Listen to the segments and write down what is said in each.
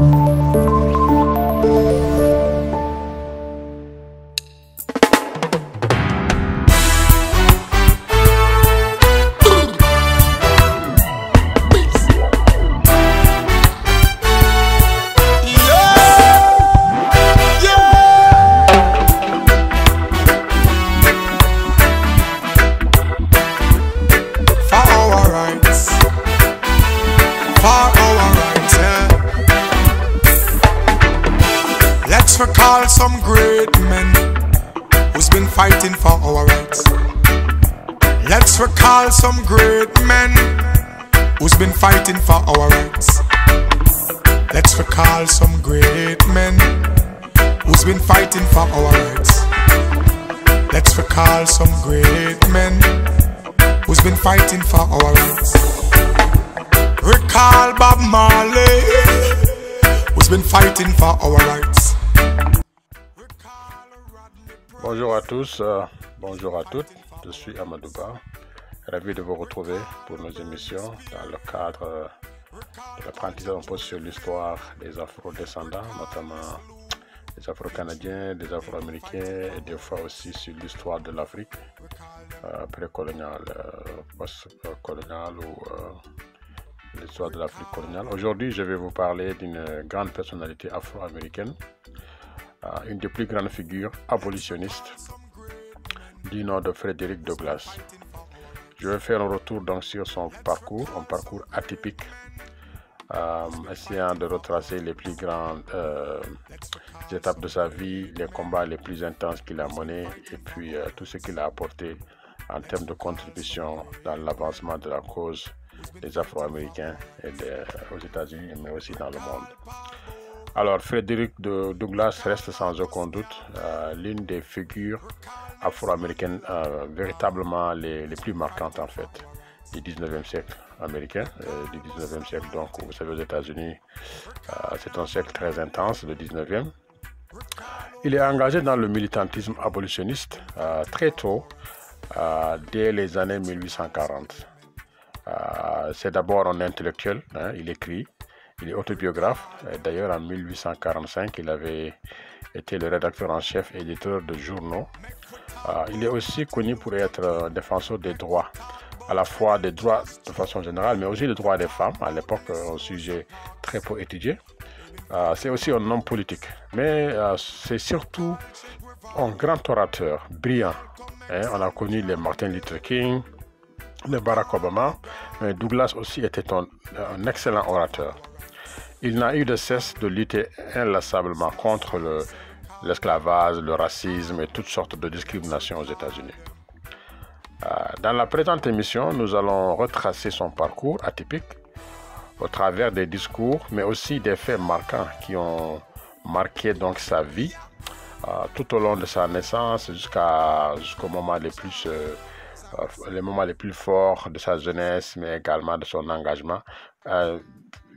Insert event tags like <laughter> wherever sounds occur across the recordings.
for bonjour à toutes, je suis Amadouba, ravi de vous retrouver pour nos émissions dans le cadre de l'apprentissage un peu sur l'histoire des afro-descendants, notamment des afro-canadiens, des afro-américains et des fois aussi sur l'histoire de l'Afrique euh, précoloniale, euh, post-coloniale ou euh, l'histoire de l'Afrique coloniale. Aujourd'hui, je vais vous parler d'une grande personnalité afro-américaine, une des plus grandes figures abolitionnistes du nom de Frédéric Douglass. Je vais faire un retour donc sur son parcours, un parcours atypique, euh, essayant de retracer les plus grandes euh, étapes de sa vie, les combats les plus intenses qu'il a menés et puis euh, tout ce qu'il a apporté en termes de contribution dans l'avancement de la cause des Afro-Américains et des- aux États-Unis, mais aussi dans le monde. Alors, Frédéric de Douglas reste sans aucun doute euh, l'une des figures afro-américaines euh, véritablement les, les plus marquantes en fait du 19e siècle américain, euh, du 19e siècle. Donc, vous savez, aux États-Unis, c'est un siècle très intense, le 19e. Il est engagé dans le militantisme abolitionniste très tôt, dès les années 1840. Euh, c'est d'abord un intellectuel, hein, il écrit, il est autobiographe. D'ailleurs, en 1845, il avait été le rédacteur en chef et éditeur de journaux. Euh, il est aussi connu pour être défenseur des droits, à la fois des droits de façon générale, mais aussi des droits des femmes, à l'époque un sujet très peu étudié. Euh, c'est aussi un homme politique, mais euh, c'est surtout un grand orateur, brillant. hein. On a connu les Martin Luther King, le Barack Obama, mais Douglas aussi était un excellent orateur. Il n'a eu de cesse de lutter inlassablement contre le- l'esclavage, le, racisme et toutes sortes de discriminations aux États-Unis. Euh, dans la présente émission, nous allons retracer son parcours atypique au travers des discours, mais aussi des faits marquants qui ont marqué donc sa vie euh, tout au long de sa naissance jusqu'à jusqu'au moment les plus euh, euh, moments les plus forts de sa jeunesse, mais également de son engagement.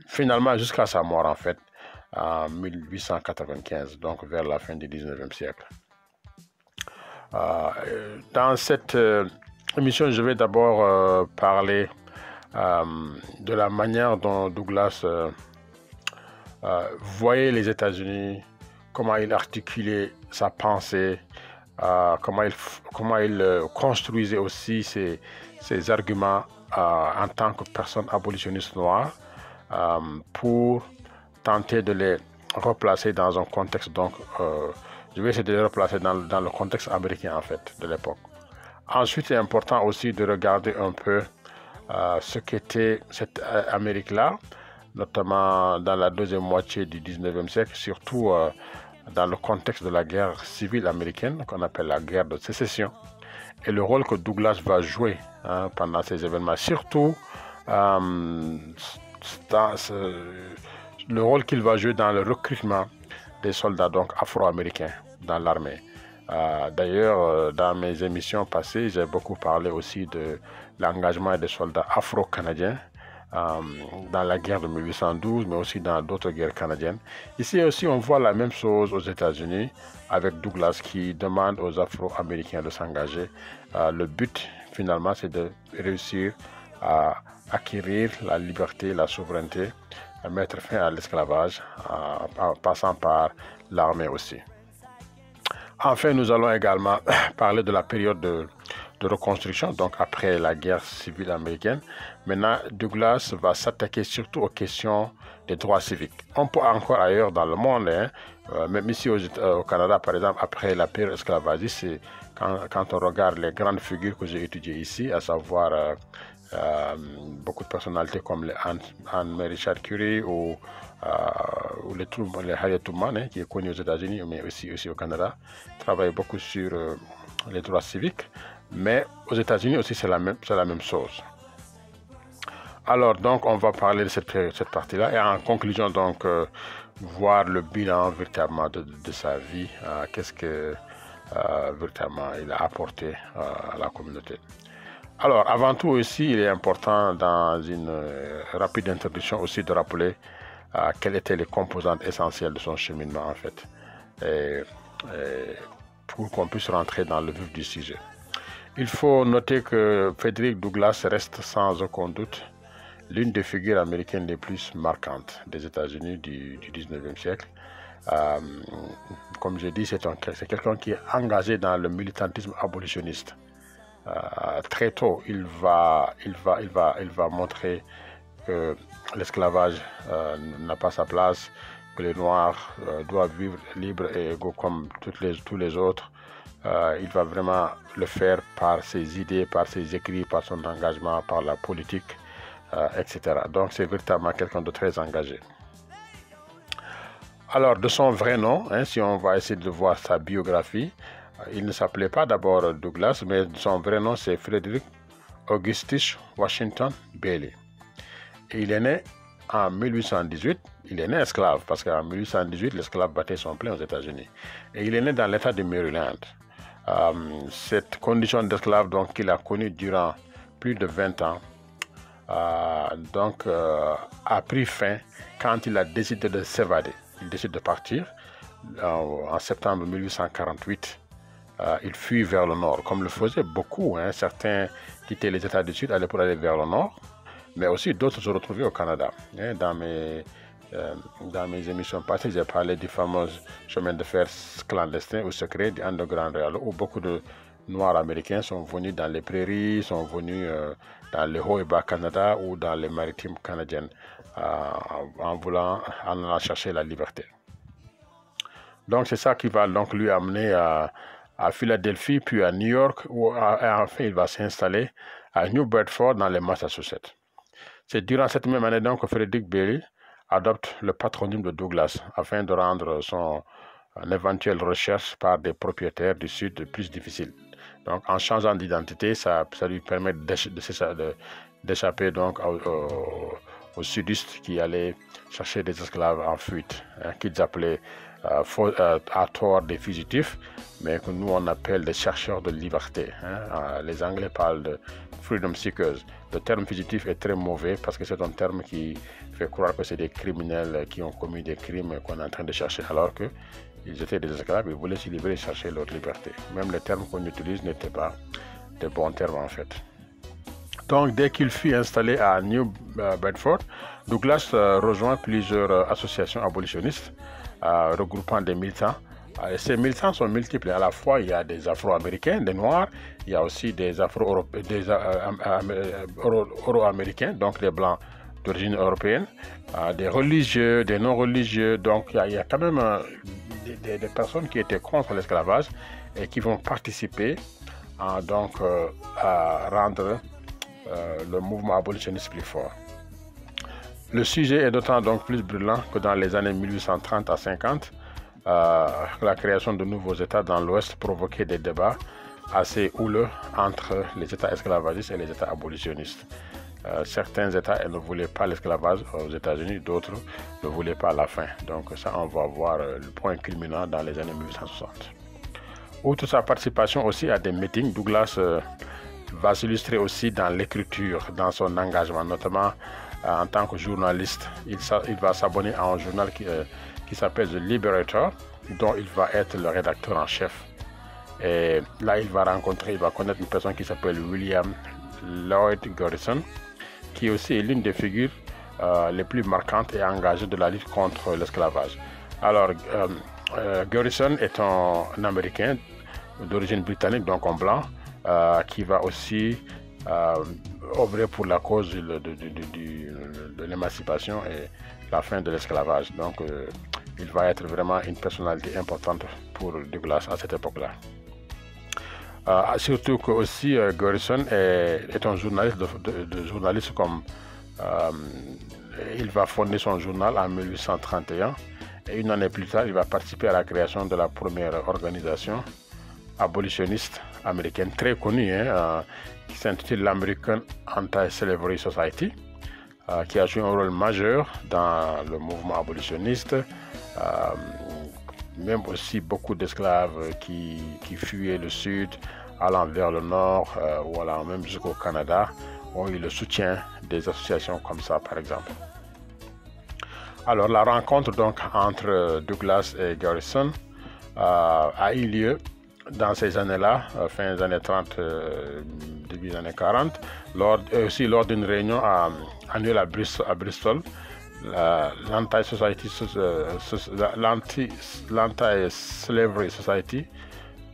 Finalement, jusqu'à sa mort, en fait, en 1895, donc vers la fin du 19e siècle. Euh, dans cette euh, émission, je vais d'abord euh, parler de la manière dont Douglas voyait les États-Unis, comment il articulait sa pensée, comment il, construisait aussi ses, arguments en tant que personne abolitionniste noire pour tenter de les replacer dans un contexte donc euh, je vais essayer de les replacer dans, le contexte américain en fait de l'époque. Ensuite, c'est important aussi de regarder un peu euh, ce qu'était cette euh, Amérique-là, notamment dans la deuxième moitié du 19e siècle, surtout euh, dans le contexte de la guerre civile américaine, qu'on appelle la guerre de sécession, et le rôle que Douglas va jouer hein, pendant ces événements, surtout euh, ce- le rôle qu'il va jouer dans le recrutement des soldats donc afro-américains dans l'armée. Euh, D'ailleurs, euh, dans mes émissions passées, j'ai beaucoup parlé aussi de l'engagement des soldats afro-canadiens euh, dans la guerre de 1812, mais aussi dans d'autres guerres canadiennes. Ici aussi, on voit la même chose aux États-Unis avec Douglas qui demande aux Afro-Américains de s'engager. Euh, le but, finalement, c'est de réussir à acquérir la liberté, la souveraineté mettre fin à l'esclavage, en passant par l'armée aussi. Enfin, nous allons également <coughs> parler de la période de, reconstruction, donc après la guerre civile américaine. Maintenant, Douglas va s'attaquer surtout aux questions des droits civiques. On peut encore ailleurs dans le monde, hein, euh, même ici euh, au, Canada, par exemple, après la période esclavagiste, quand, quand, on regarde les grandes figures que j'ai étudiées ici, à savoir euh, euh, beaucoup de personnalités comme Anne-Marie Curie ou, euh, ou les, les Harriet Tubman, hein, qui est connu aux États-Unis, mais aussi, aussi au Canada, travaillent beaucoup sur euh, les droits civiques. Mais aux États-Unis aussi, c'est la, même, la même chose. Alors, donc, on va parler de cette, cette partie-là. Et en conclusion, donc, voir le bilan véritablement de, sa vie, qu'est-ce que véritablement il a apporté à la communauté. Alors, avant tout aussi, il est important dans une euh, rapide introduction aussi de rappeler euh, quelles étaient les composantes essentielles de son cheminement en fait, pour qu'on puisse rentrer dans le vif du sujet. Il faut noter que Frédéric Douglass reste sans aucun doute l'une des figures américaines les plus marquantes des États-Unis du, 19e siècle. Euh, comme je dis, c'est quelqu'un qui est engagé dans le militantisme abolitionniste. Euh, très tôt, il va, il va, il va, il va montrer que l'esclavage euh, n'a pas sa place, que les Noirs euh, doivent vivre libres et égaux comme tous les autres. il va vraiment le faire par ses idées, par ses écrits, par son engagement, par la politique, etc. Donc c'est véritablement quelqu'un de très engagé. Alors, de son vrai nom, hein, si on va essayer de voir sa biographie, il ne s'appelait pas d'abord Douglas, mais son vrai nom c'est Frederick Augustus Washington Bailey. Il est né en 1818. Il est né esclave parce qu'en 1818, l'esclave battait son plein aux États-Unis. Et il est né dans l'État de Maryland. Euh, cette condition d'esclave qu'il a connue durant plus de 20 ans euh, donc euh, a pris fin quand il a décidé de s'évader. Il décide de partir en septembre 1848 euh, il fuit vers le nord, comme le faisaient beaucoup. Hein. Certains quittaient les États du Sud, allaient pour aller vers le nord, mais aussi d'autres se retrouvaient au Canada. Hein. Dans, mes, euh, dans mes émissions passées, j'ai parlé du fameux chemin de fer clandestin ou secret du Underground Railroad, où beaucoup de Noirs américains sont venus dans les prairies, sont venus euh, dans les hauts et bas Canada ou dans les maritimes canadiennes en voulant en allant chercher la liberté. Donc c'est ça qui va donc lui amener à à Philadelphie, puis à New York, où enfin il va s'installer à New Bedford dans les Massachusetts. C'est durant cette même année donc que Frederick Berry adopte le patronyme de Douglas afin de rendre son éventuelle recherche par des propriétaires du Sud plus difficile. Donc en changeant d'identité, ça, ça, lui permet d'échapper donc aux, sudistes qui allaient chercher des esclaves en fuite, hein, qu'ils appelaient euh, euh, à tort des fugitifs, mais que nous on appelle des chercheurs de liberté. Hein. Euh, les Anglais parlent de freedom seekers. Le terme fugitif est très mauvais parce que c'est un terme qui fait croire que c'est des criminels qui ont commis des crimes qu'on est en train de chercher, alors que ils étaient des esclaves, ils voulaient se libérer et chercher leur liberté. Même les termes qu'on utilise n'étaient pas de bons termes en fait. Donc, dès qu'il fut installé à New Bedford, Douglas rejoint plusieurs associations abolitionnistes regroupant des militants. Et ces militants sont multiples. À la fois, il y a des Afro-Américains, des Noirs, il y a aussi des Afro-Euro-Américains, donc des Blancs d'origine européenne, des religieux, des non-religieux. Donc, il y, a, quand même des, personnes qui étaient contre l'esclavage et qui vont participer donc, à rendre le mouvement abolitionniste plus fort. Le sujet est d'autant donc plus brûlant que dans les années 1830 à 50, euh, la création de nouveaux États dans l'Ouest provoquait des débats assez houleux entre les États esclavagistes et les États abolitionnistes. Euh, certains États ne voulaient pas l'esclavage aux États-Unis, d'autres ne voulaient pas la fin. Donc ça, on va voir euh, le point culminant dans les années 1860. Outre sa participation aussi à des meetings, Douglas va s'illustrer aussi dans l'écriture, dans son engagement, notamment en tant que journaliste. Il, va s'abonner à un journal qui, euh, qui s'appelle The Liberator, dont il va être le rédacteur en chef. Et là, il va rencontrer, il va connaître une personne qui s'appelle William Lloyd Garrison, qui aussi est l'une des figures les plus marquantes et engagées de la lutte contre l'esclavage. Alors, Garrison est un, Américain d'origine britannique, donc en blanc, qui va aussi œuvrer pour la cause de, l'émancipation et la fin de l'esclavage. Donc, il va être vraiment une personnalité importante pour Douglas à cette époque-là. Euh, surtout que aussi euh, Garrison est, un journaliste de, journaliste comme euh, il va fonder son journal en 1831 et une année plus tard il va participer à la création de la première organisation abolitionniste américaine très connue hein, qui s'intitule l'American Anti-Slavery Society qui a joué un rôle majeur dans le mouvement abolitionniste même aussi beaucoup d'esclaves qui, qui, fuyaient le sud, allant vers le nord euh, ou allant même jusqu'au Canada, ont eu le soutien des associations comme ça, par exemple. Alors, la rencontre donc entre Douglas et Garrison euh, a eu lieu dans ces années-là, euh, fin des années 30, début des années 40, lors, aussi lors d'une réunion annuelle à Bristol l'Anti-Slavery Society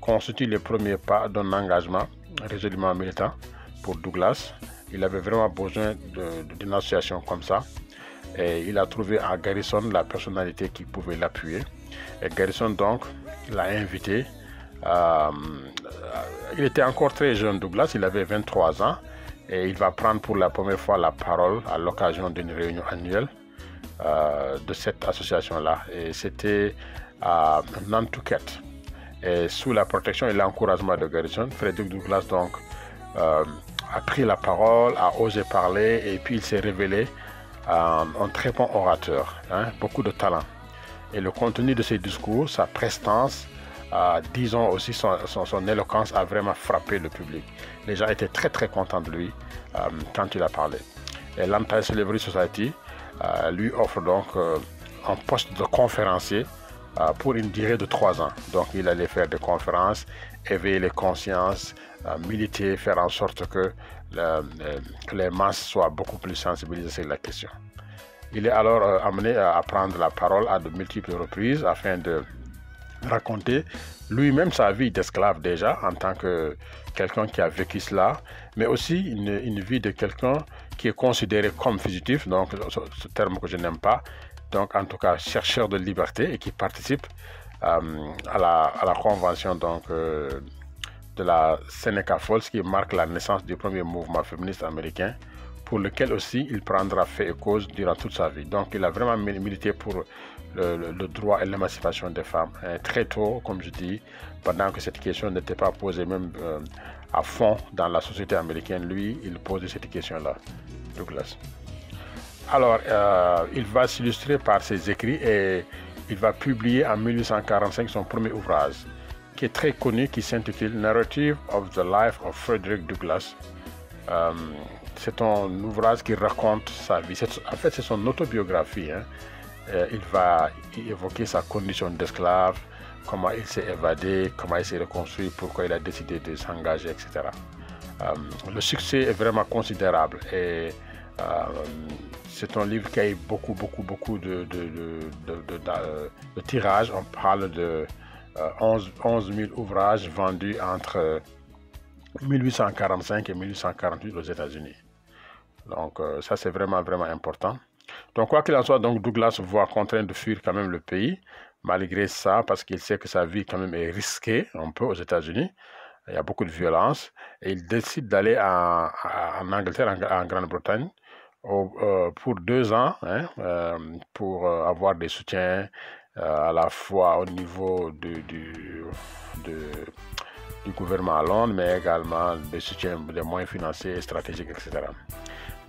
constitue le premier pas d'un engagement résolument militant pour Douglas. Il avait vraiment besoin d'une association comme ça. Et il a trouvé à Garrison la personnalité qui pouvait l'appuyer. Et Garrison, donc, l'a invité. Euh, il était encore très jeune, Douglas, il avait 23 ans. Et il va prendre pour la première fois la parole à l'occasion d'une réunion annuelle euh, de cette association-là. Et c'était à Nantucket. Et sous la protection et l'encouragement de Garrison, Frederick Douglas donc euh, a pris la parole, a osé parler et puis il s'est révélé un, très bon orateur, hein, beaucoup de talent. Et le contenu de ses discours, sa prestance, euh, disons aussi son, éloquence a vraiment frappé le public. Les gens étaient très très contents de lui quand il a parlé. Et l'Anti-Slavery Society euh, lui offre donc euh, un poste de conférencier euh, pour une durée de trois ans. Donc il allait faire des conférences, éveiller les consciences, militer, faire en sorte que, les masses soient beaucoup plus sensibilisées sur la question. Il est alors amené à prendre la parole à de multiples reprises afin de raconter lui-même sa vie d'esclave déjà en tant que quelqu'un qui a vécu cela, mais aussi une vie de quelqu'un qui est considéré comme fugitif, donc ce, terme que je n'aime pas, donc en tout cas chercheur de liberté et qui participe euh, à, la, à, la, convention donc, euh, de la Seneca Falls qui marque la naissance du premier mouvement féministe américain pour lequel aussi il prendra fait et cause durant toute sa vie. Donc il a vraiment milité pour le, droit et l'émancipation des femmes. très tôt, comme je dis, pendant que cette question n'était pas posée même euh, à fond dans la société américaine, lui, il posait cette question-là, Douglas. Alors, euh, il va s'illustrer par ses écrits et il va publier en 1845 son premier ouvrage, qui est très connu, qui s'intitule Narrative of the Life of Frederick Douglass. Euh, c'est un ouvrage qui raconte sa vie. En fait, c'est son autobiographie. Hein. Euh, il va évoquer sa condition d'esclave, comment il s'est évadé, comment il s'est reconstruit, pourquoi il a décidé de s'engager, etc. Euh, le succès est vraiment considérable euh, c'est un livre qui a eu beaucoup, beaucoup, beaucoup de, tirages. On parle de 11, 11 000 ouvrages vendus entre 1845 et 1848 aux États-Unis. Donc ça, c'est vraiment, vraiment important. Donc, quoi qu'il en soit, donc Douglas voit contraint de fuir quand même le pays, malgré ça, parce qu'il sait que sa vie quand même est risquée un peu aux États-Unis. Il y a beaucoup de violence. Et il décide d'aller en, Angleterre, en, Grande-Bretagne, euh, pour deux ans, hein, euh, pour euh, avoir des soutiens à la fois au niveau du, du, gouvernement à Londres, mais également des soutiens, des moyens financiers stratégiques, etc.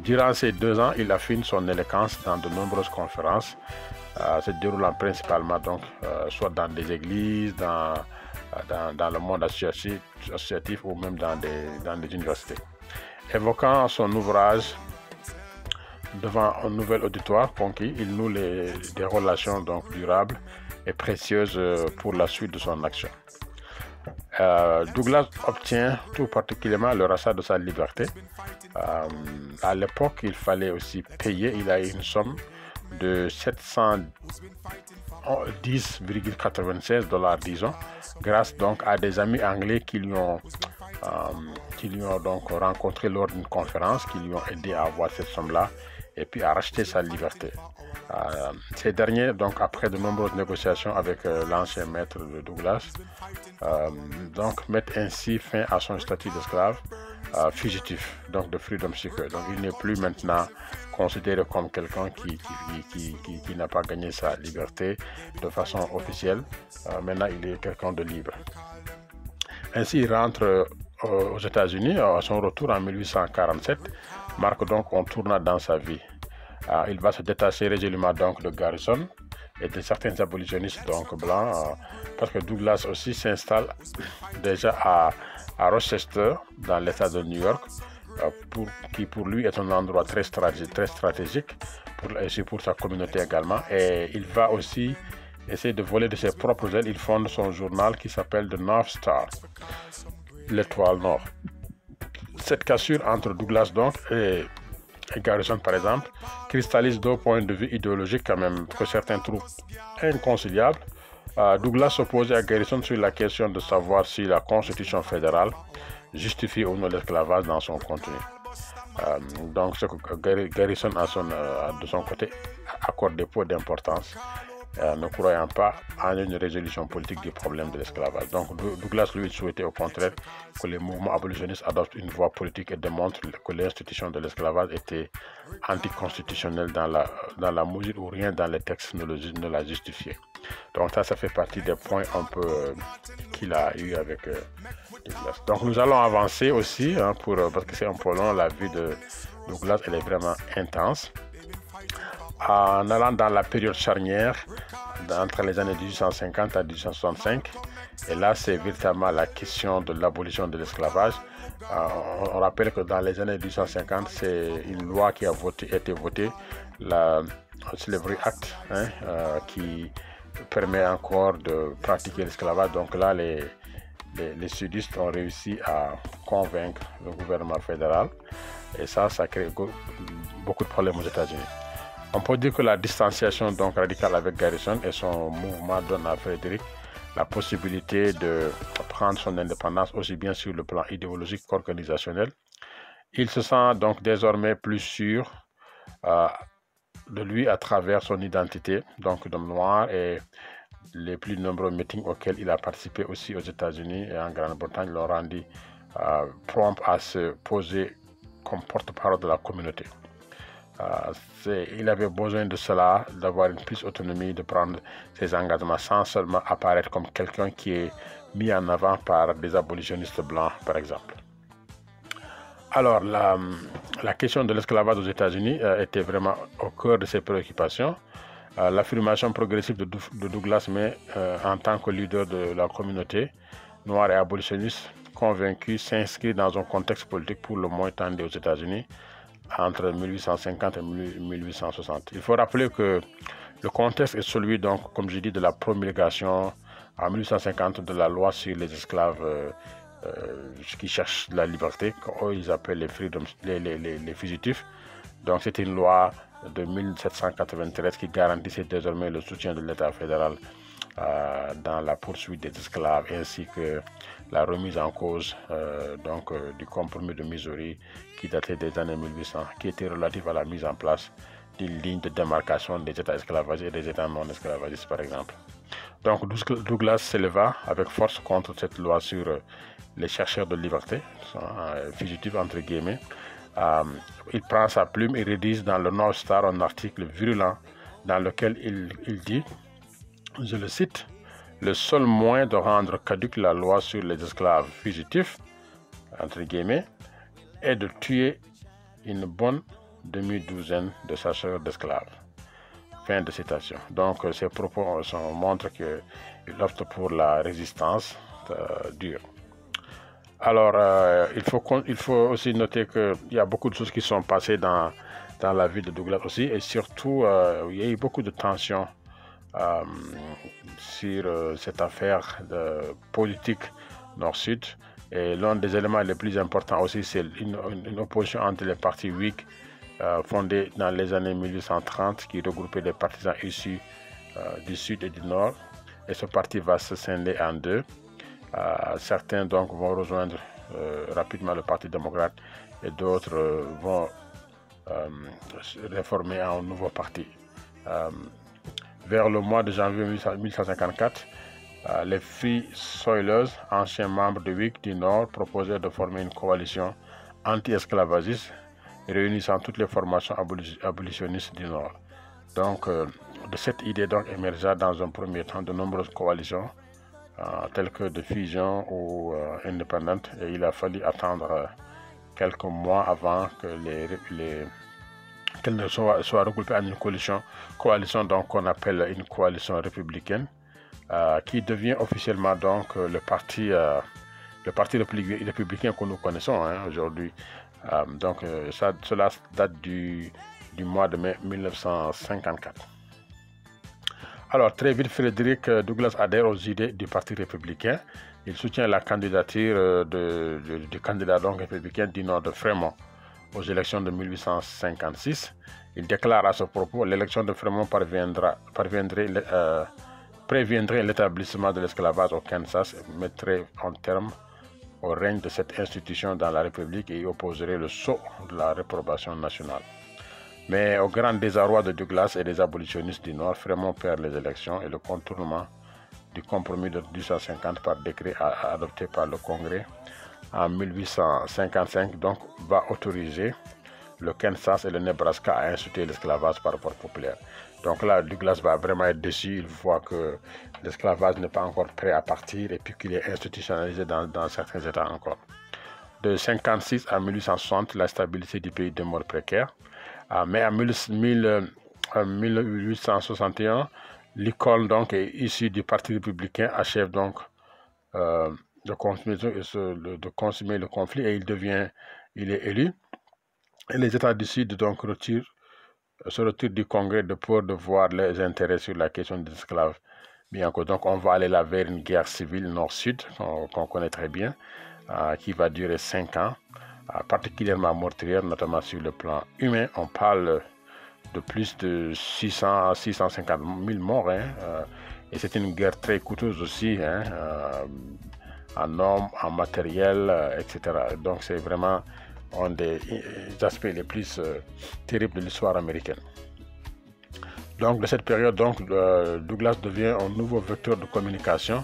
Durant ces deux ans, il affine son éloquence dans de nombreuses conférences, euh, se déroulant principalement donc, euh, soit dans des églises, dans, euh, dans, le monde associatif, ou même dans des, dans des universités. Évoquant son ouvrage devant un nouvel auditoire conquis, il noue les, des relations donc, durables et précieuses pour la suite de son action. Euh, Douglas obtient tout particulièrement le rachat de sa liberté. Euh, à l'époque, il fallait aussi payer. Il a une somme de 710,96 dollars, disons, grâce donc à des amis anglais qui lui ont, euh, qui lui ont donc rencontré lors d'une conférence, qui lui ont aidé à avoir cette somme-là et puis à racheter sa liberté. Euh, ces derniers, donc après de nombreuses négociations avec euh, l'ancien maître de Douglas, euh, donc mettent ainsi fin à son statut d'esclave fugitif, donc de freedom seeker. Donc il n'est plus maintenant considéré comme quelqu'un qui, qui, n'a pas gagné sa liberté de façon officielle. maintenant, il est quelqu'un de libre. Ainsi, il rentre aux États-Unis à son retour en 1847, marque donc un tournant dans sa vie. Ah, il va se détacher résolument donc de Garrison et de certains abolitionnistes donc blancs, euh, parce que Douglas aussi s'installe déjà à, Rochester, dans l'État de New York, pour, qui pour lui est un endroit très, stratégique, très stratégique pour, et pour sa communauté également. Et il va aussi essayer de voler de ses propres ailes. Il fonde son journal qui s'appelle The North Star, l'étoile nord. Cette cassure entre Douglas donc et Garrison par exemple, cristallise deux points de vue idéologiques quand même que certains trouvent inconciliables. Euh, Douglas s'opposait à Garrison sur la question de savoir si la Constitution fédérale justifie ou non l'esclavage dans son contenu. Euh, donc, ce que Garrison, euh, de son côté, accorde des points d'importance euh, ne croyant pas en une résolution politique du problème de l'esclavage. Donc Douglas lui souhaitait au contraire que les mouvements abolitionnistes adoptent une voie politique et démontrent que l'institution de l'esclavage était anticonstitutionnelle dans la, dans la mesure où rien dans les textes ne, ne la justifiait. Donc ça, ça fait partie des points un peu euh, qu'il a eu avec euh, Douglas. Donc nous allons avancer aussi, hein, pour, parce que c'est un peu long, la vie de Douglas, elle est vraiment intense en allant dans la période charnière entre les années 1850 à 1865. Et là, c'est véritablement la question de l'abolition de l'esclavage. Euh, on, rappelle que dans les années 1850, c'est une loi qui a été votée, la Slavery Act, hein, euh, qui permet encore de pratiquer l'esclavage. Donc là, les, sudistes ont réussi à convaincre le gouvernement fédéral. Et ça, ça crée beaucoup de problèmes aux États-Unis. On peut dire que la distanciation donc radicale avec Garrison et son mouvement donne à Frédéric la possibilité de prendre son indépendance aussi bien sur le plan idéologique qu'organisationnel. Il se sent donc désormais plus sûr euh, de lui à travers son identité, donc d'homme noir et les plus nombreux meetings auxquels il a participé aussi aux États-Unis et en Grande-Bretagne l'ont rendu euh, prompt à se poser comme porte-parole de la communauté. Euh, il avait besoin de cela, d'avoir une plus d'autonomie, de prendre ses engagements sans seulement apparaître comme quelqu'un qui est mis en avant par des abolitionnistes blancs, par exemple. Alors, la, question de l'esclavage aux États-Unis euh, était vraiment au cœur de ses préoccupations. Euh, l'affirmation progressive de, Douglas mais en tant que leader de la communauté noire et abolitionniste convaincu s'inscrit dans un contexte politique pour le moins tendu aux États-Unis entre 1850 et 1860. Il faut rappeler que le contexte est celui, donc, comme j'ai dit, de la promulgation en 1850 de la loi sur les esclaves euh, euh, qui cherchent la liberté, qu'ils appellent les, les, les, les, fugitifs. Donc c'est une loi de 1793 qui garantissait désormais le soutien de l'État fédéral euh, dans la poursuite des esclaves ainsi que la remise en cause euh, donc, euh, du compromis de Missouri qui datait des années 1800, qui était relatif à la mise en place d'une ligne de démarcation des États esclavagistes et des États non esclavagistes, par exemple. Donc Douglas s'éleva avec force contre cette loi sur les chercheurs de liberté, fugitifs entre guillemets. il prend sa plume et rédige dans le North Star un article virulent dans lequel il, il dit je le cite, le seul moyen de rendre caduque la loi sur les esclaves fugitifs, entre guillemets, est de tuer une bonne demi-douzaine de chasseurs d'esclaves. Fin de citation. Donc, ces propos montrent qu'il opte pour la résistance euh, dure. Alors, euh, il, faut, aussi noter qu'il y a beaucoup de choses qui sont passées dans, la vie de Douglas aussi, et surtout, euh, il y a eu beaucoup de tensions euh, sur euh, cette affaire de politique nord-sud. Et l'un des éléments les plus importants aussi, c'est une, opposition entre les partis Whig euh, fondés dans les années 1830 qui regroupaient des partisans issus du sud et du nord. Et ce parti va se scinder en deux. Certains donc vont rejoindre rapidement le Parti démocrate et d'autres vont réformer un nouveau parti. Vers le mois de janvier 1854, euh, les Free Soilers, anciens membres de WIC du Nord, proposaient de former une coalition anti-esclavagiste réunissant toutes les formations abolitionnistes du Nord. Donc, euh, de cette idée donc émergea dans un premier temps de nombreuses coalitions, euh, telles que de fusion ou indépendantes, et il a fallu attendre quelques mois avant que les qu'elles ne soient, soient, regroupées en une coalition, coalition donc qu'on appelle une coalition républicaine. Euh, qui devient officiellement donc euh, le parti, euh, le parti républicain que nous connaissons hein, aujourd'hui. donc cela date du, du, mois de mai 1954. Alors très vite, Frédéric Douglas adhère aux idées du Parti républicain. Il soutient la candidature de, du candidat donc républicain du nord de Fremont aux élections de 1856. Il déclare à ce propos l'élection de Fremont parviendra, parviendrait préviendrait l'établissement de l'esclavage au Kansas et mettrait en terme au règne de cette institution dans la République et y opposerait le saut de la réprobation nationale. Mais au grand désarroi de Douglas et des abolitionnistes du Nord, Fremont perd les élections et le contournement du compromis de 1850 par décret adopté par le Congrès en 1855 donc, va autoriser le Kansas et le Nebraska à insulter l'esclavage par vote populaire. Donc là, Douglas va vraiment être déçu. Il voit que l'esclavage n'est pas encore prêt à partir et puis qu'il est institutionnalisé dans, certains États encore. De 56 à 1860, la stabilité du pays demeure précaire. Ah, mais en 1861, l'école donc est issue du Parti républicain achève donc euh, de, consommer, de consommer le conflit et il devient, il est élu. Et les États du Sud donc retirent se retire du Congrès de peur de voir les intérêts sur la question des esclaves. Bien que donc on va aller là vers une guerre civile nord-sud qu'on connaît très bien, euh, qui va durer cinq ans, euh, particulièrement meurtrière, notamment sur le plan humain. On parle de plus de 600 à 650 000 morts, hein, euh, et c'est une guerre très coûteuse aussi, hein, en hommes, en matériel, etc. Donc c'est vraiment un des aspects les plus euh, terribles de l'histoire américaine. Donc, de cette période, donc, euh, Douglas devient un nouveau vecteur de communication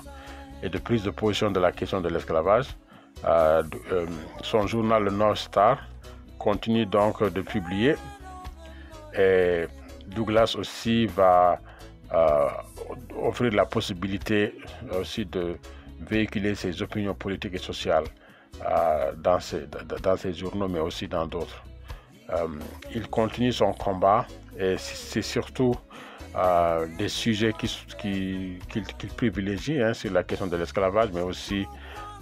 et de prise de position de la question de l'esclavage. Euh, son journal, le North Star, continue donc de publier et Douglas aussi va offrir la possibilité aussi de véhiculer ses opinions politiques et sociales euh, dans, ces, dans ces journaux, mais aussi dans d'autres. Euh, il continue son combat et c'est surtout euh, des sujets qu'il qui, privilégie hein, sur la question de l'esclavage, mais aussi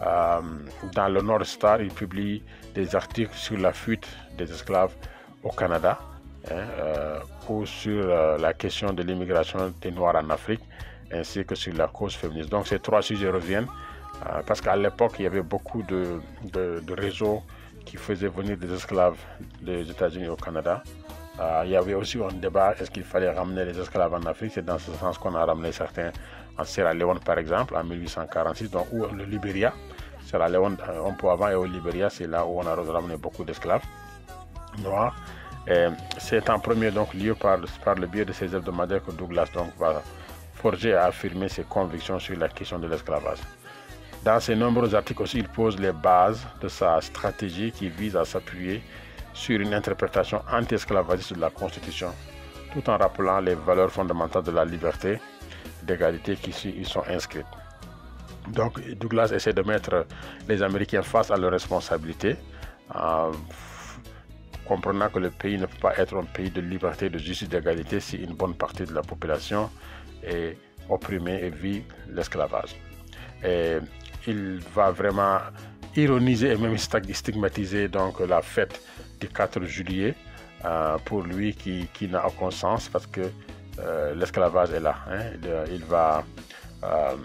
dans le Nord Star, il publie des articles sur la fuite des esclaves au Canada hein, ou sur la question de l'immigration des Noirs en Afrique, ainsi que sur la cause féministe. Donc ces trois sujets reviennent euh, parce qu'à l'époque, il y avait beaucoup de, réseaux qui faisaient venir des esclaves des États-Unis au Canada. Euh, il y avait aussi un débat, est-ce qu'il fallait ramener les esclaves en Afrique? C'est dans ce sens qu'on a ramené certains en Sierra Leone, par exemple, en 1846, donc, ou le Libéria. Sierra Leone, un peu avant, et au Libéria, c'est là où on a ramené beaucoup d'esclaves noirs. C'est en premier donc, lieu par, par le biais de ces hebdomadaires que Douglas donc, va forger et affirmer ses convictions sur la question de l'esclavage. Dans ses nombreux articles aussi, il pose les bases de sa stratégie qui vise à s'appuyer sur une interprétation anti-esclavagiste de la Constitution, tout en rappelant les valeurs fondamentales de la liberté, d'égalité qui y sont inscrites. Donc Douglas essaie de mettre les Américains face à leurs responsabilités, en comprenant que le pays ne peut pas être un pays de liberté, de justice, d'égalité si une bonne partie de la population est opprimée et vit l'esclavage. Et il va vraiment ironiser et même stigmatiser donc la fête du 4 juillet euh, pour lui qui, n'a aucun sens parce que euh, l'esclavage est là. Hein. Il, va euh,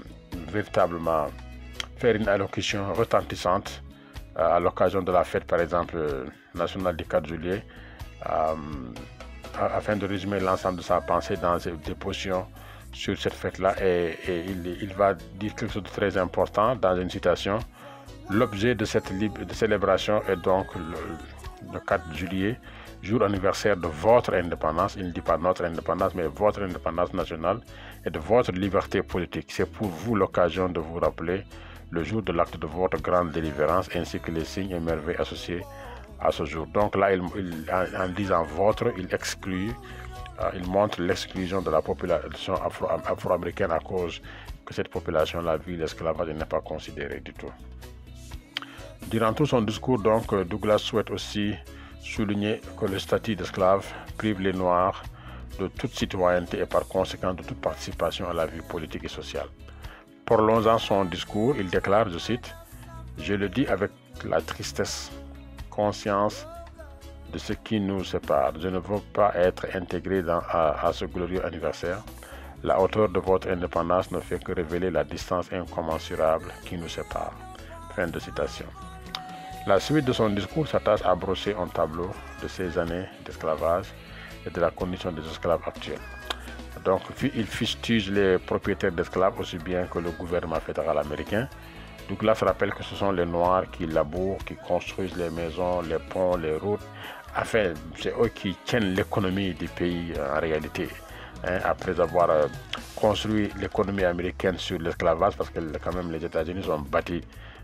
véritablement faire une allocution retentissante à l'occasion de la fête, par exemple, nationale du 4 juillet, afin de résumer l'ensemble de sa pensée dans des positions sur cette fête-là. Et, il, va dire quelque chose de très important dans une citation. L'objet de cette célébration est donc le, le 4 juillet, jour anniversaire de votre indépendance. Il ne dit pas notre indépendance, mais votre indépendance nationale et de votre liberté politique. C'est pour vous l'occasion de vous rappeler le jour de l'acte de votre grande délivrance ainsi que les signes et merveilles associés à ce jour. Donc là, il, en, disant votre, il exclut, il montre l'exclusion de la population afro-américaine à cause que cette population-là vit l'esclavage n'est pas considérée du tout. Durant tout son discours, donc, Douglas souhaite aussi souligner que le statut d'esclave prive les Noirs de toute citoyenneté et par conséquent de toute participation à la vie politique et sociale. Prolongeant son discours, il déclare, je cite, Je le dis avec la tristesse, conscience de ce qui nous sépare. Je ne veux pas être intégré à ce glorieux anniversaire. La hauteur de votre indépendance ne fait que révéler la distance incommensurable qui nous sépare. Fin de citation. La suite de son discours s'attache à brosser un tableau de ces années d'esclavage et de la condition des esclaves actuels. Donc, il fustige les propriétaires d'esclaves aussi bien que le gouvernement fédéral américain. Douglas rappelle que ce sont les Noirs qui labourent, qui construisent les maisons, les ponts, les routes. Enfin, c'est eux qui tiennent l'économie du pays euh, en réalité. Hein, après avoir euh, construit l'économie américaine sur l'esclavage, parce que quand même les États-Unis sont bâtis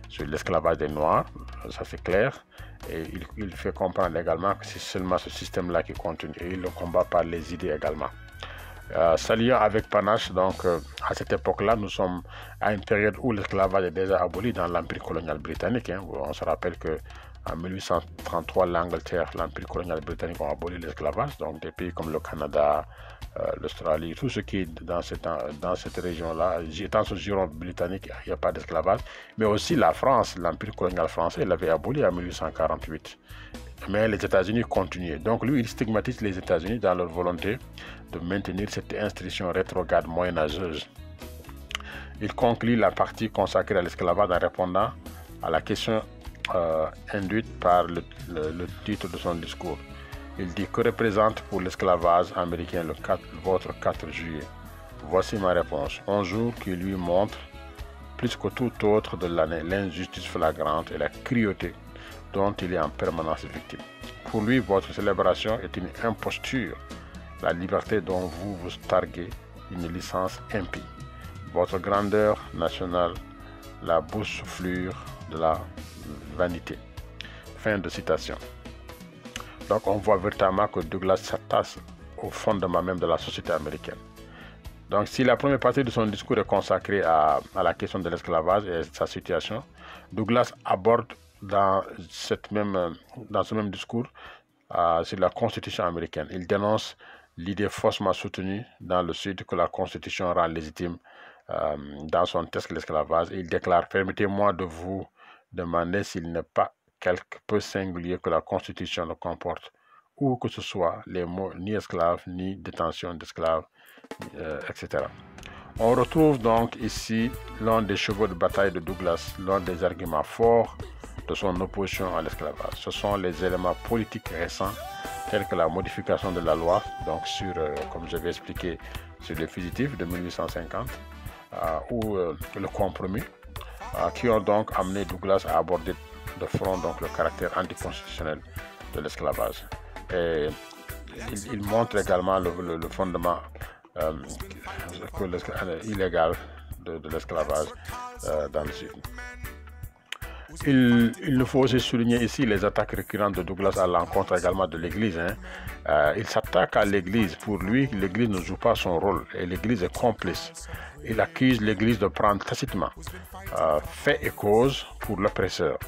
sur l'esclavage des Noirs, ça c'est clair. Et il, fait comprendre également que c'est seulement ce système-là qui continue. Et il le combat par les idées également. Euh, s'alliant avec panache. Donc, euh, à cette époque-là, nous sommes à une période où l'esclavage est déjà aboli dans l'Empire colonial britannique. Hein. On se rappelle que en 1833, l'Angleterre, l'Empire colonial britannique ont aboli l'esclavage. Donc, des pays comme le Canada, euh, l'Australie, tout ce qui est dans cette, dans cette région-là, étant ce giron britannique, il n'y a pas d'esclavage. Mais aussi la France, l'Empire colonial français, l'avait aboli en 1848 mais les États-Unis continuaient. Donc lui, il stigmatise les États-Unis dans leur volonté de maintenir cette institution rétrograde moyenâgeuse. Il conclut la partie consacrée à l'esclavage en répondant à la question euh, induite par le, titre de son discours. Il dit que représente pour l'esclavage américain le 4, votre 4 juillet? Voici ma réponse. Un jour qui lui montre, plus que tout autre de l'année, l'injustice flagrante et la cruauté dont il est en permanence victime. Pour lui, votre célébration est une imposture, la liberté dont vous vous targuez, une licence impie. Votre grandeur nationale, la boussouflure de la vanité. Fin de citation. Donc on voit véritablement que Douglas s'attache au fondement même de la société américaine. Donc si la première partie de son discours est consacrée à, la question de l'esclavage et sa situation, Douglas aborde dans, cette même, dans ce même discours euh, sur la Constitution américaine. Il dénonce l'idée faussement soutenue dans le Sud que la Constitution rend légitime euh, dans son texte l'esclavage. Il déclare Permettez-moi de vous demander s'il n'est pas quelque peu singulier que la Constitution ne comporte où que ce soit les mots ni esclave ni détention d'esclaves, euh, etc. On retrouve donc ici l'un des chevaux de bataille de Douglas, l'un des arguments forts de son opposition à l'esclavage. Ce sont les éléments politiques récents tels que la modification de la loi, donc sur, euh, comme je vais expliquer, sur les fugitifs de 1850, euh, ou le compromis, qui ont donc amené Douglas à aborder de front donc, le caractère anticonstitutionnel de l'esclavage. Et il, montre également le, fondement illégal de, l'esclavage dans le Sud. Il, il, faut aussi souligner ici les attaques récurrentes de Douglas à l'encontre également de l'Église. Hein. Euh, il s'attaque à l'Église. Pour lui, l'Église ne joue pas son rôle et l'Église est complice. Il accuse l'Église de prendre tacitement euh, fait et cause pour l'oppresseur.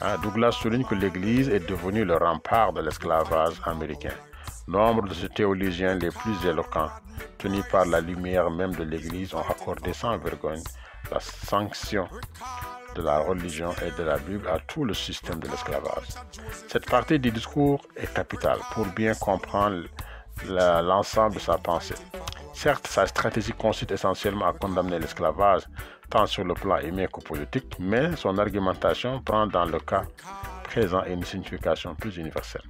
Hein. Douglas souligne que l'Église est devenue le rempart de l'esclavage américain. Nombre de ces théologiens les plus éloquents, tenus par la lumière même de l'Église, ont accordé sans vergogne la sanction de la religion et de la Bible à tout le système de l'esclavage. Cette partie du discours est capitale pour bien comprendre l'ensemble de sa pensée. Certes, sa stratégie consiste essentiellement à condamner l'esclavage, tant sur le plan humain que politique, mais son argumentation prend dans le cas présent une signification plus universelle.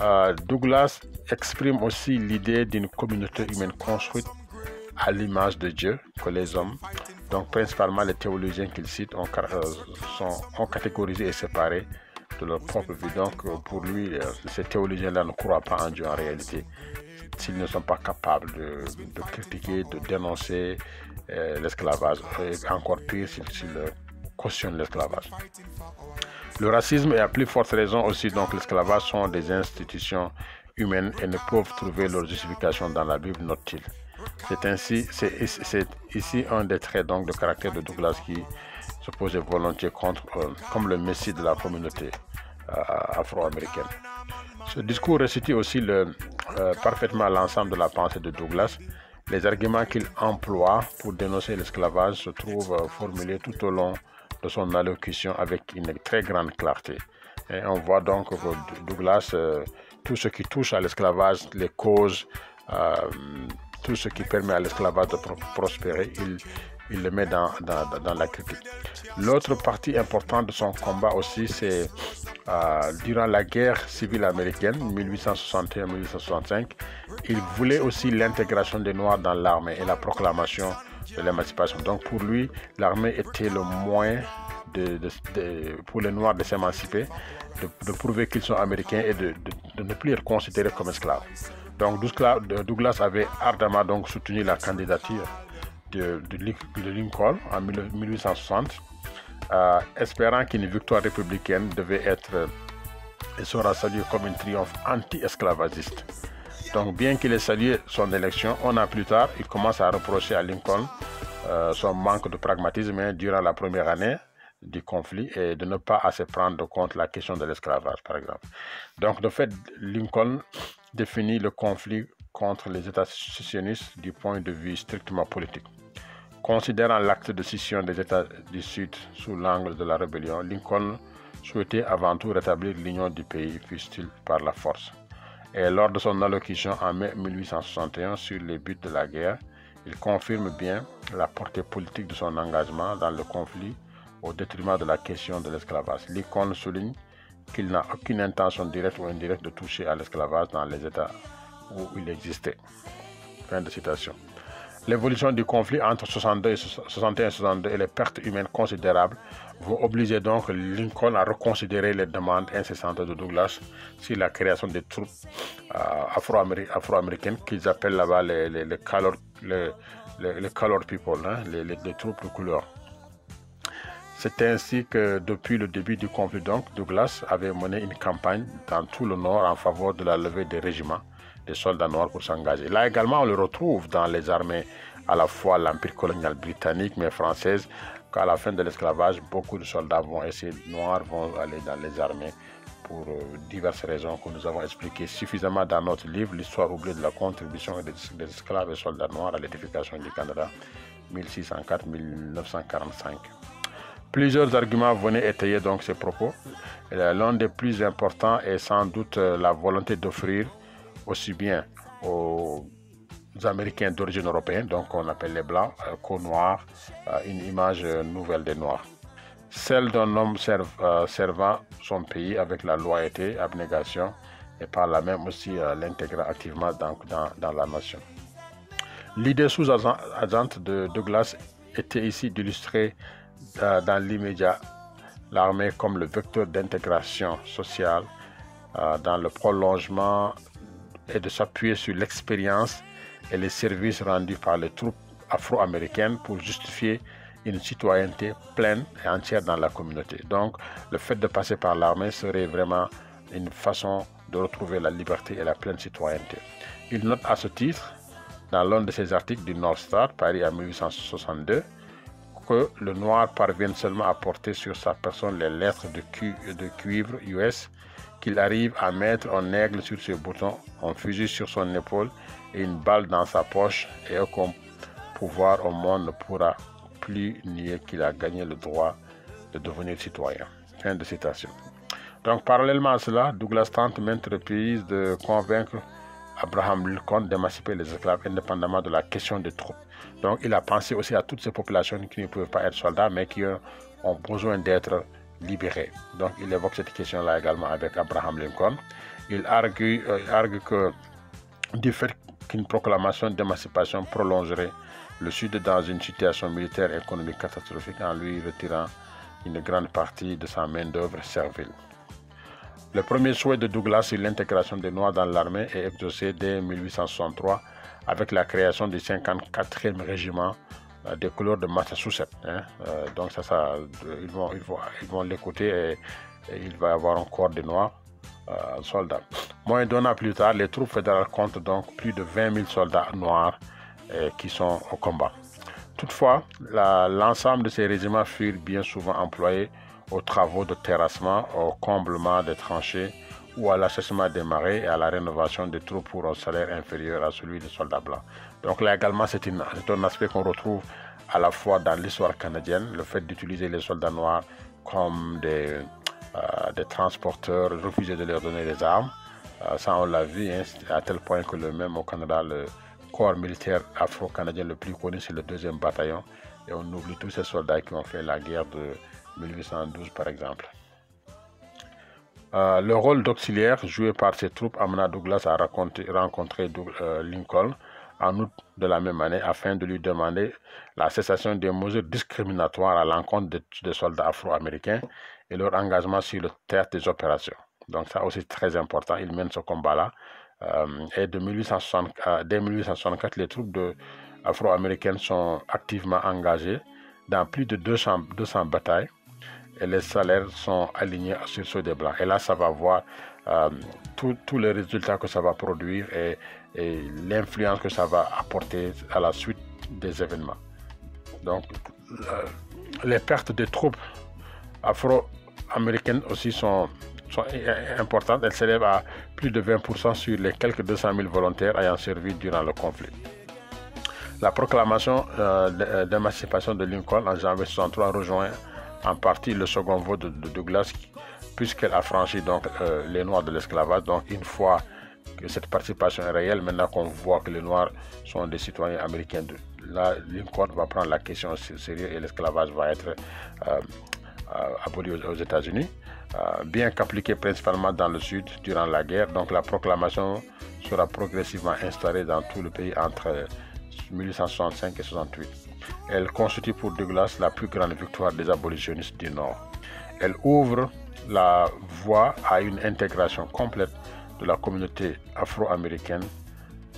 Euh, Douglas exprime aussi l'idée d'une communauté humaine construite à l'image de Dieu que les hommes, donc principalement les théologiens qu'il cite, ont, euh, sont, ont catégorisé et séparé de leur propre vie. Donc pour lui, euh, ces théologiens-là ne croient pas en Dieu en réalité s'ils ne sont pas capables de, critiquer, de dénoncer l'esclavage, et encore pire s'ils cautionnent l'esclavage. Le racisme et à plus forte raison aussi donc l'esclavage sont des institutions humaines et ne peuvent trouver leur justification dans la Bible, note-t-il. C'est ainsi, c'est ici un des traits donc de caractère de Douglas qui se posait volontiers contre euh, comme le messie de la communauté euh, afro-américaine. Ce discours récite aussi euh, parfaitement l'ensemble de la pensée de Douglas. Les arguments qu'il emploie pour dénoncer l'esclavage se trouvent formulés tout au long de son allocution avec une très grande clarté. On voit donc que Douglas, euh, tout ce qui touche à l'esclavage, les causes, euh, tout ce qui permet à l'esclavage de prospérer, il, il le met dans, la critique. L'autre partie importante de son combat aussi, c'est euh, durant la guerre civile américaine, 1861-1865, il voulait aussi l'intégration des Noirs dans l'armée et la proclamation de l'émancipation. Donc pour lui, l'armée était le moyen pour les Noirs de s'émanciper, de, prouver qu'ils sont américains et de, ne plus être considérés comme esclaves. Donc Douglas avait ardemment soutenu la candidature de, Lincoln en 1860, euh, espérant qu'une victoire républicaine devait être et sera saluée comme un triomphe anti-esclavagiste. Donc, bien qu'il ait salué son élection, un an plus tard, il commence à reprocher à Lincoln euh, son manque de pragmatisme durant la première année du conflit et de ne pas assez prendre compte la question de l'esclavage, par exemple. Donc, de fait, Lincoln définit le conflit contre les États sionistes du point de vue strictement politique. Considérant l'acte de scission des États du Sud sous l'angle de la rébellion, Lincoln souhaitait avant tout rétablir l'union du pays, fût-il par la force. Et lors de son allocution en mai 1861 sur les buts de la guerre, il confirme bien la portée politique de son engagement dans le conflit au détriment de la question de l'esclavage. L'icône souligne qu'il n'a aucune intention directe ou indirecte de toucher à l'esclavage dans les États où il existait. Fin de citation. L'évolution du conflit entre 62 et 61 et 62 et les pertes humaines considérables vont obliger donc Lincoln à reconsidérer les demandes incessantes de Douglas sur la création des troupes euh, afro-américaines qu'ils appellent là-bas les, les, les, color, les, people, hein, les, troupes de couleur. C'est ainsi que depuis le début du conflit, donc, Douglas avait mené une campagne dans tout le Nord en faveur de la levée des régiments des soldats noirs pour s'engager. Là également, on le retrouve dans les armées à la fois l'Empire colonial britannique mais française, qu'à la fin de l'esclavage, beaucoup de soldats vont essayer, noirs vont aller dans les armées pour euh, diverses raisons que nous avons expliquées suffisamment dans notre livre, L'histoire oubliée de la contribution des, esclaves et soldats noirs à l'édification du Canada, 1604-1945. Plusieurs arguments venaient étayer donc ces propos. L'un des plus importants est sans doute euh, la volonté d'offrir aussi bien aux Américains d'origine européenne, donc on appelle les Blancs, euh, qu'aux Noirs, euh, une image nouvelle des Noirs. Celle d'un homme euh, servant son pays avec la loyauté, abnégation et par là même aussi l'intégrant activement dans, la nation. L'idée sous-agente de Douglas était ici d'illustrer dans l'immédiat l'armée comme le vecteur d'intégration sociale dans le prolongement et de s'appuyer sur l'expérience et les services rendus par les troupes afro-américaines pour justifier une citoyenneté pleine et entière dans la communauté. Donc, le fait de passer par l'armée serait vraiment une façon de retrouver la liberté et la pleine citoyenneté. Il note à ce titre, dans l'un de ses articles du North Star, Paris en 1862, que le noir parvient seulement à porter sur sa personne les lettres de, cuivre US qu'il arrive à mettre un aigle sur ses boutons, un fusil sur son épaule et une balle dans sa poche et aucun pouvoir au monde ne pourra plus nier qu'il a gagné le droit de devenir citoyen. Fin de citation. Donc, parallèlement à cela, Douglas tente maintes reprises de convaincre Abraham Lincoln d'émanciper les esclaves indépendamment de la question des troupes. Donc il a pensé aussi à toutes ces populations qui ne peuvent pas être soldats mais qui ont besoin d'être libérées. Donc il évoque cette question-là également avec Abraham Lincoln. Il argue, euh, argue que du fait qu'une proclamation d'émancipation prolongerait le Sud dans une situation militaire et économique catastrophique en lui retirant une grande partie de sa main-d'œuvre servile. Le premier souhait de Douglas sur l'intégration des Noirs dans l'armée est exaucé dès 1863 avec la création du 54e régiment des couleurs de Massachusetts. Hein. Euh, donc ça, ça ils vont ils vont l'écouter et, il va y avoir un corps de Noirs euh, soldats. Moins d'un an plus tard, les troupes fédérales comptent donc plus de 20 000 soldats noirs qui sont au combat. Toutefois, l'ensemble de ces régiments furent bien souvent employés aux travaux de terrassement, au comblement des tranchées ou à l'assèchement des marais et à la rénovation des troupes pour un salaire inférieur à celui des soldats blancs. Donc là également, c'est un aspect qu'on retrouve à la fois dans l'histoire canadienne, le fait d'utiliser les soldats noirs comme des, euh, transporteurs, refuser de leur donner des armes. Euh, ça, on l'a vu, hein, à tel point que le même au Canada, le corps militaire afro-canadien le plus connu, c'est le deuxième bataillon. Et on oublie tous ces soldats qui ont fait la guerre de 1812, par exemple. Euh, le rôle d'auxiliaire joué par ces troupes amena Douglas à rencontrer Lincoln en août de la même année afin de lui demander la cessation des mesures discriminatoires à l'encontre des, soldats afro-américains et leur engagement sur le théâtre des opérations. Donc ça aussi très important, il mène ce combat-là. Euh, et de 1860, dès 1864, les troupes afro-américaines sont activement engagées dans plus de 200, 200 batailles et les salaires sont alignés sur ceux des blancs. Et là, ça va voir euh, tous les résultats que ça va produire l'influence que ça va apporter à la suite des événements. Donc, euh, les pertes des troupes afro-américaines aussi sont, importantes. Elles s'élèvent à plus de 20% sur les quelques 200 000 volontaires ayant servi durant le conflit. La proclamation euh, d'émancipation de Lincoln en janvier 63 rejoint en partie le second vote de, Douglas, puisqu'elle a franchi donc euh, les Noirs de l'esclavage. Donc une fois que cette participation est réelle, maintenant qu'on voit que les Noirs sont des citoyens américains, là Lincoln va prendre la question au sérieux et l'esclavage va être euh, euh, aboli aux, États-Unis. bien qu'appliqué principalement dans le Sud durant la guerre, donc la proclamation sera progressivement installée dans tout le pays entre 1865 et 68. Elle constitue pour Douglas la plus grande victoire des abolitionnistes du Nord. Elle ouvre la voie à une intégration complète de la communauté afro-américaine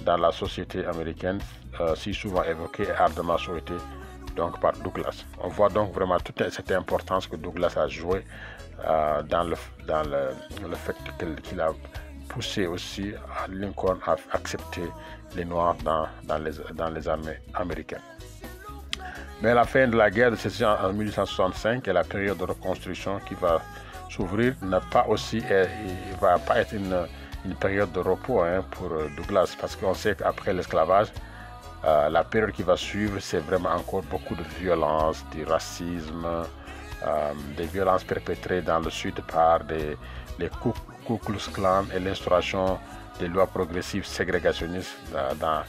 dans la société américaine, euh, si souvent évoquée et ardemment souhaitée donc par Douglas. On voit donc vraiment toute cette importance que Douglas a joué euh, dans, le, dans le, fait qu'il a poussé aussi Lincoln à accepter les Noirs dans, dans, les, dans les armées américaines. Mais la fin de la guerre de sécession en 1865 et la période de reconstruction qui va s'ouvrir n'a pas aussi, va pas être une, période de repos hein, pour euh, Douglas parce qu'on sait qu'après l'esclavage, euh, la période qui va suivre, c'est vraiment encore beaucoup de violence, du racisme, euh, des violences perpétrées dans le sud par des, les Ku, Klux Klan et l'instauration des lois progressives ségrégationnistes dans,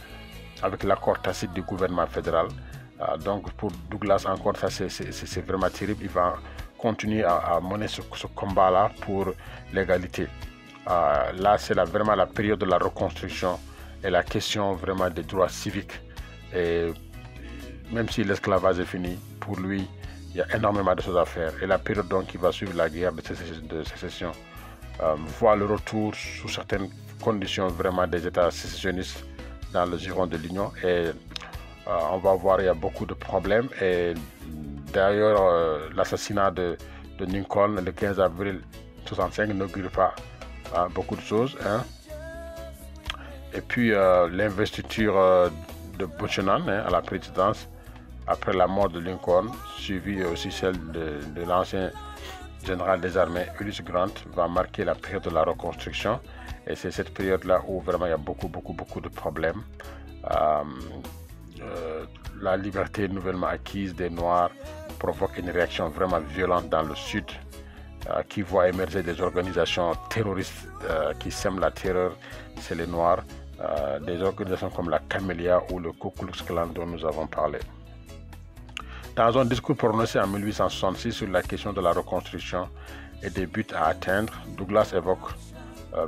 avec l'accord tacite du gouvernement fédéral. Donc pour Douglas, encore, ça c'est vraiment terrible. Il va continuer à, mener ce, combat-là pour l'égalité. Ah, là, c'est vraiment la période de la reconstruction et la question vraiment des droits civiques. Et même si l'esclavage est fini, pour lui, il y a énormément de choses à faire. Et la période donc qui va suivre la guerre de sécession euh, voit le retour sous certaines conditions vraiment des États sécessionnistes dans le giron de l'Union. Et euh, on va voir, il y a beaucoup de problèmes. Et d'ailleurs, euh, l'assassinat de, Lincoln le 15 avril 65 n'augure pas beaucoup de choses. Hein. Et puis euh, l'investiture de Buchanan hein, à la présidence après la mort de Lincoln, suivie aussi celle de, l'ancien général des armées Ulysses Grant, va marquer la période de la reconstruction. Et c'est cette période-là où vraiment il y a beaucoup, beaucoup, beaucoup de problèmes. Euh, la liberté nouvellement acquise des Noirs provoque une réaction vraiment violente dans le Sud euh, qui voit émerger des organisations terroristes euh, qui sèment la terreur chez les Noirs. des organisations comme la Camélia ou le Ku Klux Klan dont nous avons parlé. Dans un discours prononcé en 1866 sur la question de la reconstruction et des buts à atteindre, Douglas évoque